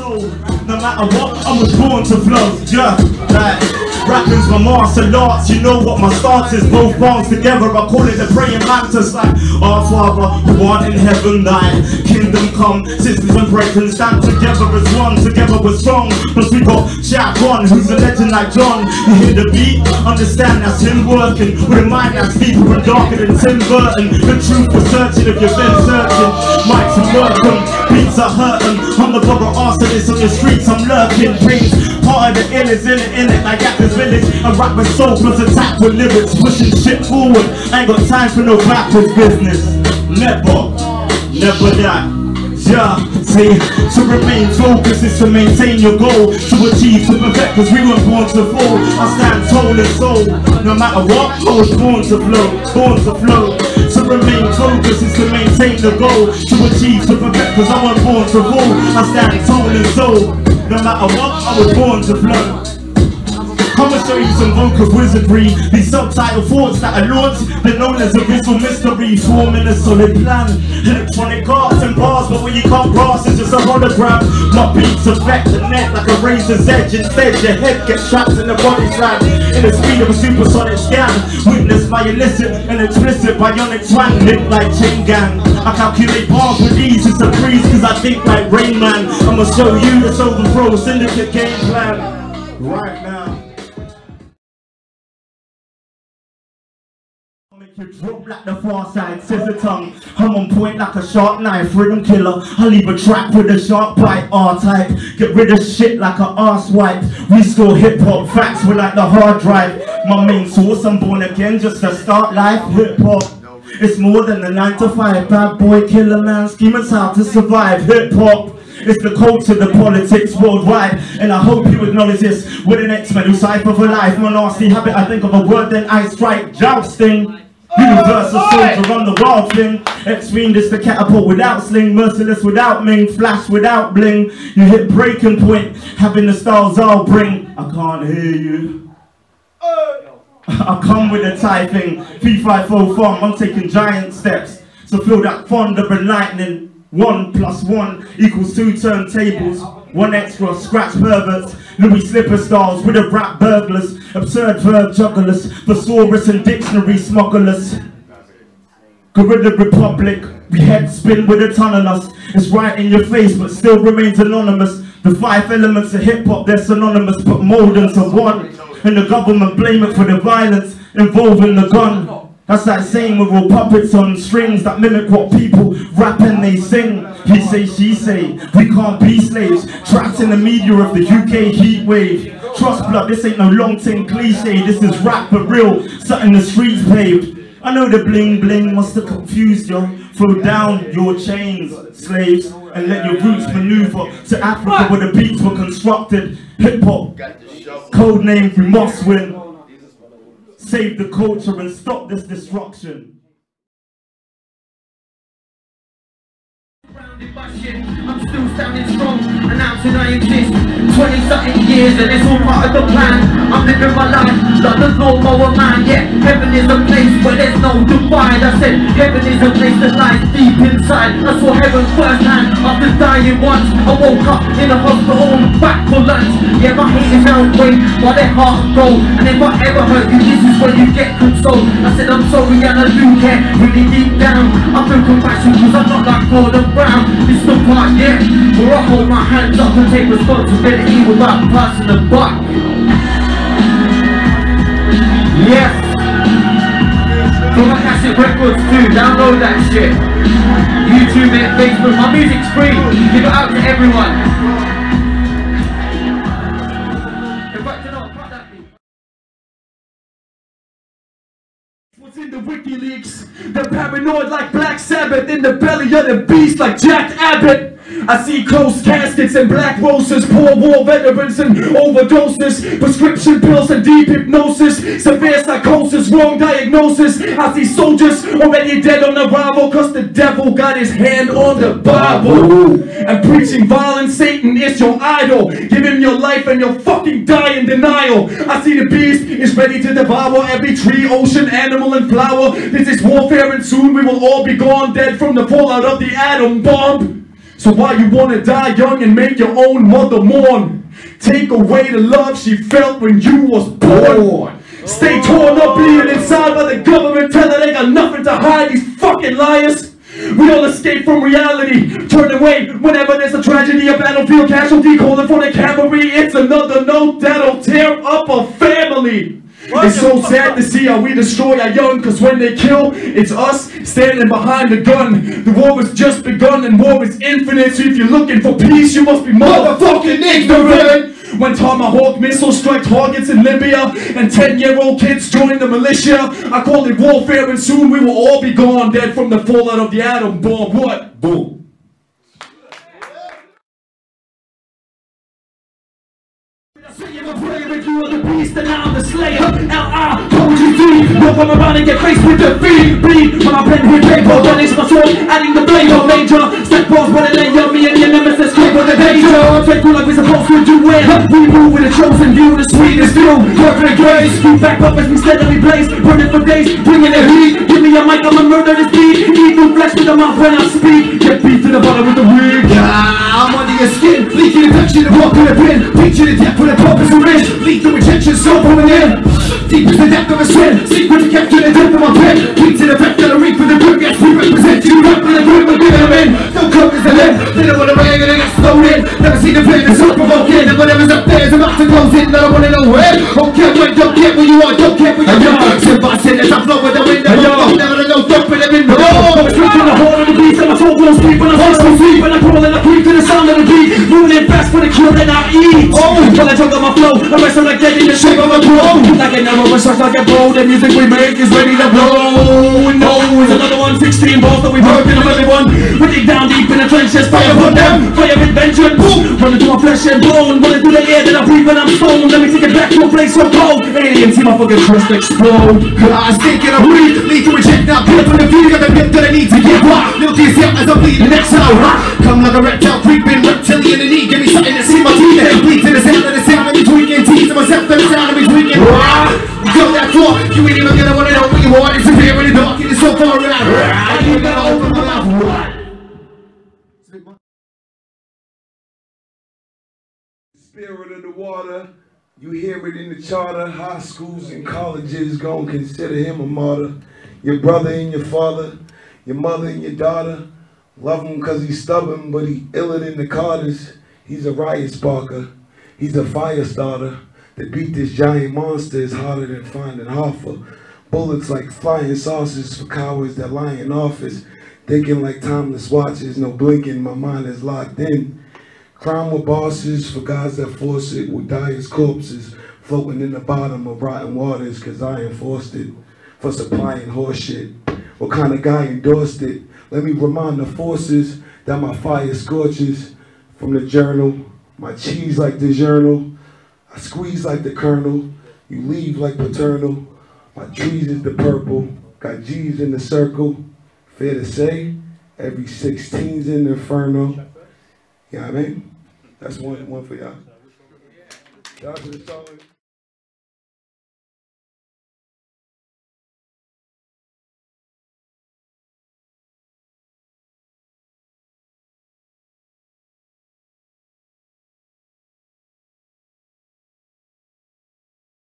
soul. No matter what, I was born to flow. Yeah, like rapping's my martial arts. You know what my stance is. Both bones together, I call it the praying mantis. Like our Father who art in heaven, thy kingdom come. Sisters and brethren stand together as one. Together we're strong. Plus we got Jack One, who's a legend like John. You hear the beat? Understand that's him working with a mind that's deeper and darker than Tim Burton. The truth for searching if you've been searching. Mics are working, beats are hurting. I'm the brother arsonist on the streets. I'm lurking. Pains part of the ill is in it, in it like at this village. I rap with soul plus attack with lyrics, pushing shit forward. I ain't got time for no backwards business. Never, never that. Yeah, see, to remain focused is to maintain your goal, to achieve, to perfect, cause we weren't born to fall. I stand tall and soul, no matter what, I was born to flow, born to flow. Remain focused is to maintain the goal, to achieve, to perfect, cause I wasn't born to rule I stand tall and soul, no matter what, I was born to flow. Show you some vocal wizardry. These subtitle thoughts that are launched, they're known as a visual mystery, forming a solid plan. Electronic arts and bars, but when you can't grasp, it's just a hologram. My beats affect the net like a razor's edge. Instead, your head gets trapped in the body slam. In the speed of a supersonic scan. Witness my illicit and explicit bionic twang, lit like chain gang. I calculate bars with ease, it's a breeze, cause I think like Rain Man. I'ma show you this overthrow syndicate game plan. Right now. Make you drop like the far side, scissor tongue. I'm on point like a sharp knife, rhythm killer. I leave a track with a sharp bite, R-type. Get rid of shit like an ass wipe. Restore hip hop facts with like the hard drive. My main source, I'm born again just to start life. Hip hop. It's more than a 9 to 5 Bad boy killer man schemers how to survive Hip hop it's the culture, the politics worldwide And I hope you acknowledge this With an X-Men who cipher for life My nasty habit, I think of a word then I strike Jousting Universal soldier on the wild thing X-Fiend is the catapult without sling. Merciless without ming. Flash without bling. You hit breaking point. Having the styles I'll bring. I can't hear you. I come with a typing. P54 farm, I'm taking giant steps. So feel that thunder and lightning. One plus one equals two turntables. One extra, scratch perverts Louis slipper stars with a rap burglars Absurd verb jugglers Thesaurus and dictionary smugglers Guerrilla Republik, we head spin with a ton of us. It's right in your face, but still remains anonymous. The five elements of hip hop, they're synonymous, but mold into one. And the government blame it for the violence involving the gun. That's like saying we're all puppets on strings that mimic what people rap and they sing. He say, she say, we can't be slaves. Trapped in the media of the UK heat wave. Trust blood, this ain't no long thing cliche. This is rap for real, something the streets paved. I know the bling bling must have confused you. Throw down your chains, slaves, and let your roots maneuver to Africa where the beats were constructed. Hip hop, code name, we must win. Save the culture and stop this destruction. I'm still standing strong, announcing I exist 20 something years and it's all part of the plan I'm living my life. Like more lawnmower man Yeah, heaven is a place where there's no divide I said heaven is a place that lies deep inside. I saw heaven firsthand after dying once. I woke up in a hospital back for lunch. Yeah, my hate is outweighed by their heart gold. And if I ever hurt you, this is where you get consoled. I said I'm sorry and I do care, really deep down I feel compassion cause I'm not like Gordon Brown. It's the part, yeah, where I hold my hands up and take responsibility without passing the buck that shit YouTube and Facebook, my music's free Give it out to everyone. What's in the WikiLeaks? They're paranoid like Black Sabbath in the belly of the beast like Jack Abbott. I see closed caskets and black roses, poor war veterans and overdoses, prescription pills and deep hypnosis, severe psychosis, wrong diagnosis. I see soldiers already dead on arrival cause the devil got his hand on the Bible. And preaching violence, Satan is your idol. Give him your life and you'll fucking die in denial. I see the beast is ready to devour every tree, ocean, animal, and flower. This is warfare, and soon we will all be gone dead from the fallout of the atom bomb. So why you wanna die young and make your own mother mourn? Take away the love she felt when you was born. Stay torn up, bleeding inside by the government, telling they got nothing to hide. These fucking liars. We all escape from reality, turn away whenever there's a tragedy, a battlefield casualty, calling for the cavalry. It's another note that'll tear up a. It's so sad to see how we destroy our young, cause when they kill, it's us standing behind the gun. The war was just begun and war is infinite, so if you're looking for peace, you must be motherfucking ignorant. When Tomahawk missiles strike targets in Libya and 10 year old kids join the militia, I call it warfare and soon we will all be gone dead from the fallout of the atom bomb. What? Boom. A prayer if you are the beast and I'm the slayer. L-I-O-G-D Don't come around and get faced with defeat. Bleed. When I pen hit paper Then it's sword. Adding the blade of major Step balls when it lay me and your nemesis Escape with the danger. Faithful like we're supposed to do it We move with a chosen view. The sweetest view Perfect grace. Keep back up as we steadily blaze. Burning for days Bringing the heat. Give me a mic I'ma murder this beat Eat through flesh with the mouth when I speak. Get beat to the bottom with the wig Ah, I'm under your skin, leaking infection and walking a pin. Picture the death with a purpose and risk. Lethal rejection, so pulling in. Deep is the depth of a sin. Secret to capture the depth of my pen. Beat to the fact that I reek with the grip. Yes, we represent you. Rap with the grip, we're giving them in. No is the lid. They don't wanna bang and get slowed in. Never seen the plan, it's so provoking. And whatever's up there is about to close in. I don't wanna know when. Don't care when, don't care where you are, don't care where you are. Sit by sin as I flow with eat oh while I juggle my flow. I wrestle like dead in the shape of a crow. Like an arrow and like a bow. The music we make is ready to blow. No it's another one. 16 balls that we broke in everyone we dig down deep in the trenches fire upon them. Fire with vengeance. Running through my flesh and bone. Running through the air that I breathe when I'm stoned. Let me take it back to a place so cold. Aliens see my fucking crust explode. I was thinking of weed, lead to reject now. Peel from the view, got the bit that I need to get rock as hell as I'm bleeding exhale rock Come like a reptile creeping, reptilian in need. Give me something to see my Teasing myself to the sound of me tweaking You go that far, you ain't even gonna wanna know what you are Disappear in the dark and it's so far around I ain't gotta open my mouth, what? Spirit of the water, you hear it in the charter. High schools and colleges gonna consider him a martyr. Your brother and your father, your mother and your daughter, love him cause he's stubborn, but he iller than the Carters. He's a riot sparker, he's a fire starter. To beat this giant monster is harder than finding Hoffa. Bullets like flying saucers for cowards that lie in office. Thinking like timeless watches, no blinking, my mind is locked in. Crime with bosses for guys that force it will die as corpses floating in the bottom of rotten waters cause I enforced it for supplying horseshit. What kind of guy endorsed it? Let me remind the forces that my fire scorches from the journal. My cheese like the journal. I squeeze like the kernel. You leave like paternal. My trees is the purple. Got G's in the circle. Fair to say, every 16's in the inferno. You know what I mean? That's one, one for y'all. Y'all to the song.